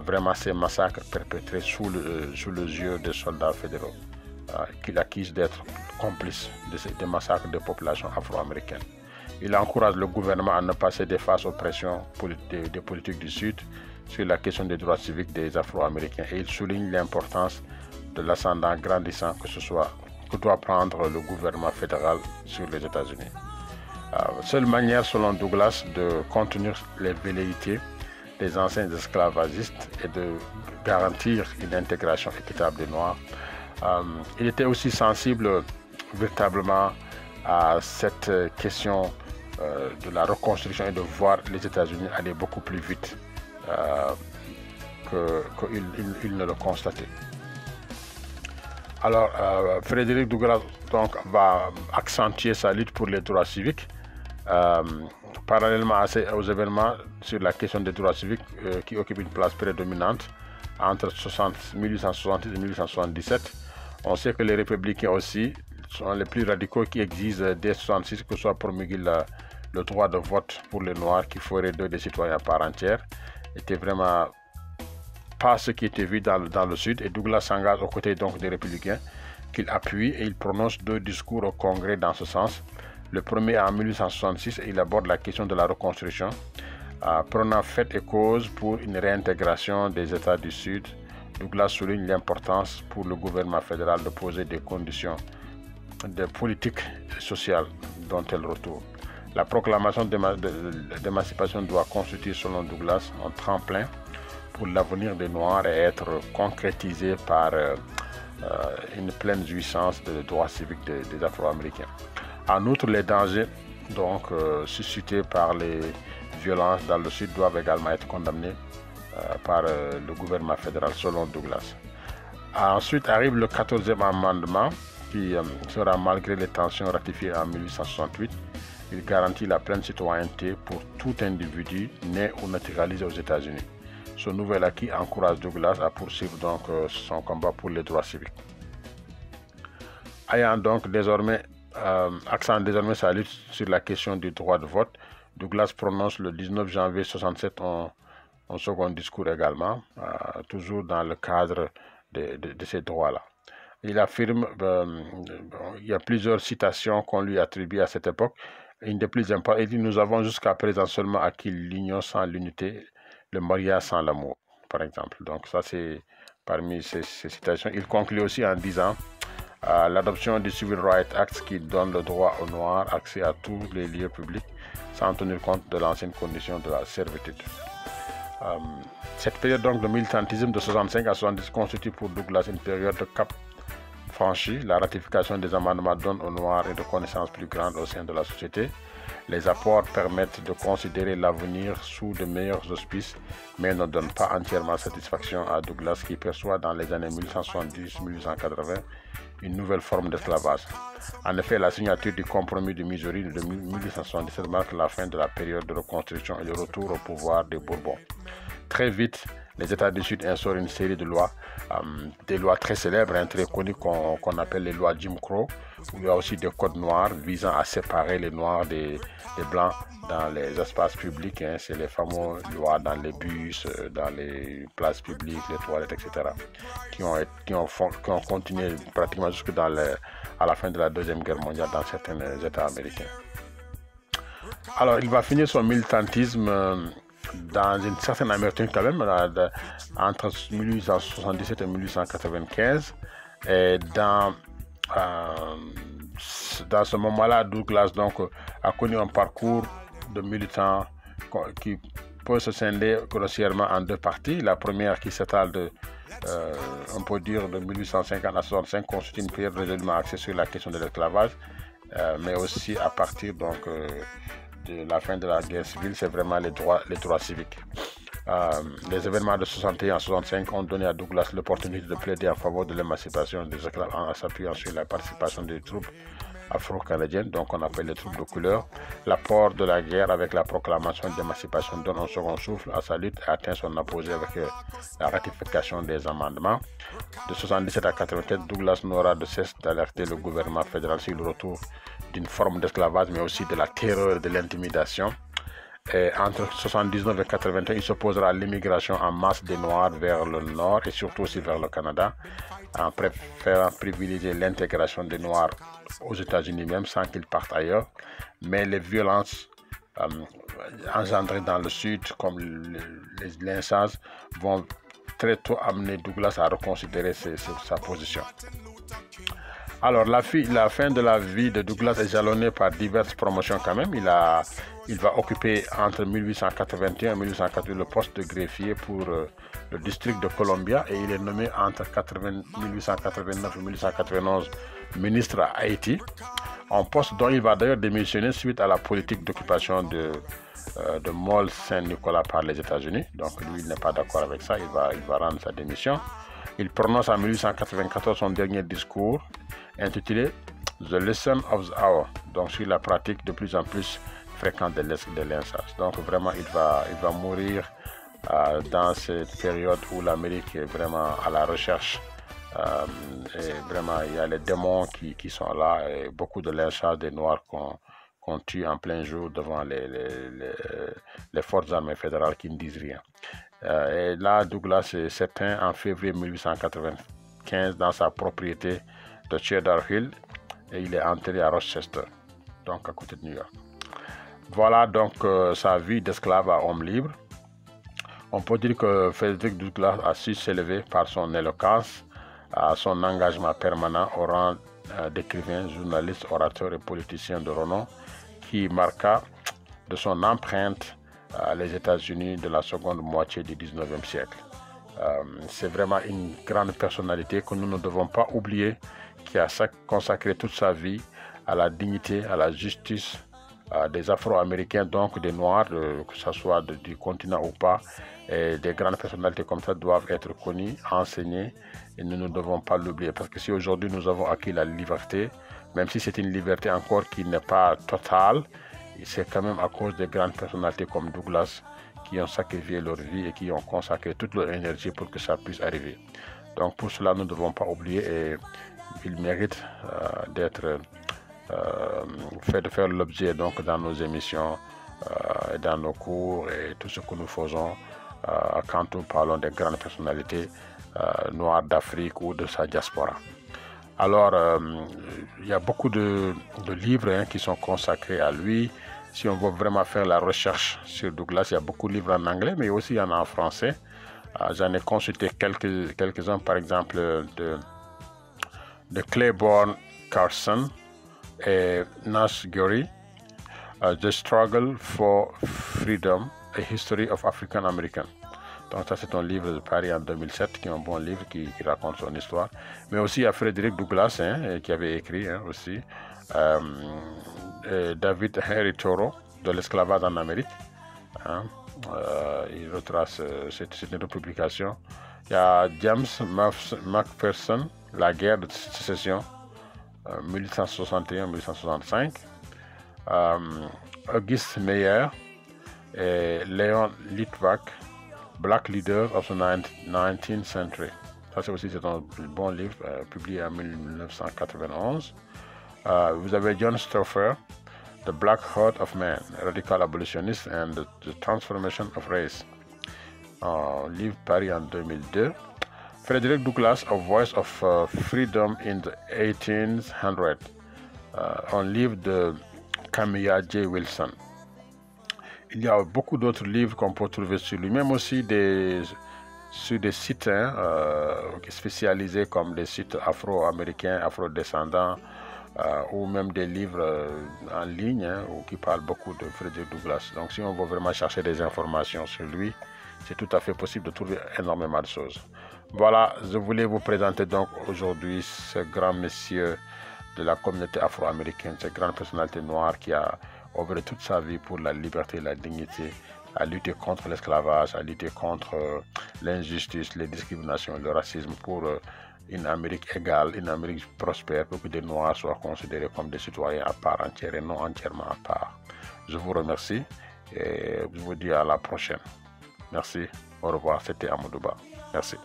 vraiment ces massacres perpétrés sous, le, sous les yeux des soldats fédéraux. Euh, qu'il accuse d'être complice de ces massacres de populations afro-américaines. Il encourage le gouvernement à ne pas céder face aux pressions des politiques du Sud sur la question des droits civiques des Afro-Américains et il souligne l'importance de l'ascendant grandissant que doit prendre le gouvernement fédéral sur les États-Unis. Euh, seule manière, selon Douglas, de contenir les velléités des anciens esclavagistes et de garantir une intégration équitable des Noirs euh, il était aussi sensible véritablement à cette question euh, de la reconstruction et de voir les États-Unis aller beaucoup plus vite euh, qu'il ne le constatait. Alors, Frédéric Douglas donc, va accentuer sa lutte pour les droits civiques. parallèlement aux événements sur la question des droits civiques qui occupent une place prédominante entre 1860 et 1877, on sait que les républicains aussi sont les plus radicaux qui exigent dès 66 que soit promulgué le droit de vote pour les Noirs qui ferait d'eux des citoyens à part entière. Était vraiment pas ce qui était vu dans, le Sud et Douglas s'engage aux côtés donc des républicains qu'il appuie et il prononce deux discours au Congrès dans ce sens. Le premier en 1866, il aborde la question de la reconstruction, euh, prenant fait et cause pour une réintégration des États du Sud Douglas souligne l'importance pour le gouvernement fédéral de poser des conditions de politique sociale dont elle retourne. La proclamation d'émancipation doit constituer, selon Douglas, un tremplin pour l'avenir des Noirs et être concrétisée par euh, euh, une pleine jouissance des droits civiques des, Afro-Américains. En outre, les dangers donc euh, suscités par les violences dans le Sud doivent également être condamnés par le gouvernement fédéral selon Douglas. Ensuite arrive le 14e amendement qui euh, sera malgré les tensions ratifiées en 1868. Il garantit la pleine citoyenneté pour tout individu né ou naturalisé aux États-Unis. Ce nouvel acquis encourage Douglas à poursuivre donc son combat pour les droits civiques. Ayant donc désormais accent désormais sa lutte sur la question du droit de vote, Douglas prononce le 19 janvier 67 en un second discours également, euh, toujours dans le cadre de, ces droits-là. Il affirme, euh, il y a plusieurs citations qu'on lui attribue à cette époque. Une des plus importantes, il dit Nous avons jusqu'à présent seulement acquis l'union sans l'unité, le mariage sans l'amour, par exemple. Donc, ça, c'est parmi ces, citations. Il conclut aussi en disant L'adoption du Civil Rights Act qui donne le droit aux Noirs accès à tous les lieux publics sans tenir compte de l'ancienne condition de la servitude. Euh, cette période donc de militantisme de 65 à 70 constitue pour Douglas une période de cap franchi. La ratification des amendements donne aux Noirs une reconnaissance plus grande au sein de la société. Les apports permettent de considérer l'avenir sous de meilleurs auspices, mais ne donnent pas entièrement satisfaction à Douglas qui perçoit dans les années 1870-1880 une nouvelle forme d'esclavage. En effet, la signature du compromis de Missouri de 1877 marque la fin de la période de reconstruction et le retour au pouvoir des Bourbons. Très vite, les États du Sud instaurent une série de lois, euh, des lois très célèbres, hein, très connues qu'on appelle les lois Jim Crow, où il y a aussi des codes noirs visant à séparer les noirs des, Blancs dans les espaces publics. Hein. C'est les fameux lois dans les bus, euh, dans les places publiques, les toilettes, etc., qui ont, continué pratiquement jusque à la fin de la Deuxième Guerre mondiale dans certains États américains. Alors, il va finir son militantisme. Euh, dans une certaine amertume quand même, entre 1877 et 1895. Et dans, euh, dans ce moment-là, Douglas donc, a connu un parcours de militant qui peut se scinder grossièrement en deux parties. La première qui s'étale de, euh, on peut dire, de 1850 à 1965, constitue une période résolument axée sur la question de l'esclavage, euh, mais aussi à partir donc, la fin de la guerre civile, c'est vraiment les droits, les droits civiques. Euh, les événements de 61 à 65 ont donné à Douglas l'opportunité de plaider en faveur de l'émancipation des esclaves en s'appuyant sur la participation des troupes afro-canadienne, donc on appelle les troupes de couleur. L'apport de la guerre avec la proclamation d'émancipation donne un second souffle à sa lutte et atteint son apogée avec euh, la ratification des amendements. De 77 à 84, Douglas n'aura de cesse d'alerter le gouvernement fédéral sur le retour d'une forme d'esclavage, mais aussi de la terreur de l'intimidation. entre 79 et 81, il s'opposera à l'immigration en masse des Noirs vers le nord et surtout aussi vers le Canada, en préférant privilégier l'intégration des Noirs aux États-Unis même sans qu'ils partent ailleurs. Mais les violences euh, engendrées dans le sud, comme les lynchages, vont très tôt amener Douglas à reconsidérer sa position. Alors, la, fin de la vie de Douglas est jalonnée par diverses promotions quand même. Il, va occuper entre 1881 et 1880 le poste de greffier pour euh, le district de Columbia et il est nommé entre 1889 et 1891 ministre à Haïti, un poste dont il va d'ailleurs démissionner suite à la politique d'occupation de, euh, de Mol Saint-Nicolas par les États-Unis. Donc lui, il n'est pas d'accord avec ça, il va rendre sa démission. Il prononce en 1894 son dernier discours intitulé The Lesson of the Hour, donc sur la pratique de plus en plus fréquente de l'inceste. Donc vraiment, il va, il va mourir euh, dans cette période où l'Amérique est vraiment à la recherche. Euh, et vraiment, il y a les démons qui, qui sont là et beaucoup de lynchage des Noirs qu'on tue en plein jour devant les, les, les, forces armées fédérales qui ne disent rien. Euh, et là, Douglas est certain en février 1895 dans sa propriété de Cedar Hill et il est enterré à Rochester, donc à côté de New York. Voilà donc euh, sa vie d'esclave à homme libre. On peut dire que Frédéric Douglass a su s'élever par son éloquence, son engagement permanent au rang euh, d'écrivain, journaliste, orateur et politicien de renom, qui marqua de son empreinte euh, les États-Unis de la seconde moitié du 19e siècle. C'est vraiment une grande personnalité que nous ne devons pas oublier qui a consacré toute sa vie à la dignité, à la justice des Afro-Américains, donc des Noirs, que ce soit du continent ou pas. Et des grandes personnalités comme ça doivent être connues, enseignées, et nous ne devons pas l'oublier. Parce que si aujourd'hui nous avons acquis la liberté, même si c'est une liberté encore qui n'est pas totale, c'est quand même à cause des grandes personnalités comme Douglas qui ont sacrifié leur vie et qui ont consacré toute leur énergie pour que ça puisse arriver. Donc pour cela, nous ne devons pas oublier et il mérite euh, d'être euh, fait de faire l'objet donc dans nos émissions euh, et dans nos cours et tout ce que nous faisons quand nous parlons des grandes personnalités noires d'Afrique ou de sa diaspora. Alors, il y a beaucoup de, livres hein, qui sont consacrés à lui. Si on veut vraiment faire la recherche sur Douglas, il y a beaucoup de livres en anglais, mais aussi en français. J'en ai consulté quelques-uns, quelques par exemple, de de Claiborne Carson et Nash Gurry, uh, The Struggle for Freedom, A History of African American. Donc ça c'est un livre de Paris en 2007 qui est un bon livre qui, raconte son histoire. Mais aussi il y a Frédéric Douglas hein, qui avait écrit hein, aussi euh, David Henry Toro de l'esclavage en Amérique. Hein. Euh, il retrace, c'est une publication. Il y a James McPherson la guerre de sécession, 1861-1865. Euh, euh, Auguste Meyer et Léon Litvak, Black Leaders of the 19th Century. Ça, c'est aussi un bon livre euh, publié en 1991. vous avez John Stauffer, The Black Heart of Man, Radical Abolitionist and the, Transformation of Race. livre paru en 2002. Frederick Douglass, A Voice of uh, Freedom in the 1800, uh, un livre de Camilla J. Wilson. Il y a beaucoup d'autres livres qu'on peut trouver sur lui, même aussi sur des sites hein, euh, spécialisés comme des sites afro-américains, afro-descendants, euh, ou même des livres euh, en ligne hein, qui parlent beaucoup de Frederick Douglass. Donc si on veut vraiment chercher des informations sur lui, c'est tout à fait possible de trouver énormément de choses. Voilà, je voulais vous présenter donc aujourd'hui ce grand monsieur de la communauté afro-américaine, cette grande personnalité noire qui a œuvré toute sa vie pour la liberté et la dignité à lutter contre l'esclavage, à lutter contre euh, l'injustice, les discriminations, le racisme pour euh, une Amérique égale, une Amérique prospère, pour que des Noirs soient considérés comme des citoyens à part entière et non entièrement à part. Je vous remercie et je vous dis à la prochaine. Merci. Au revoir. C'était Amadouba. Merci.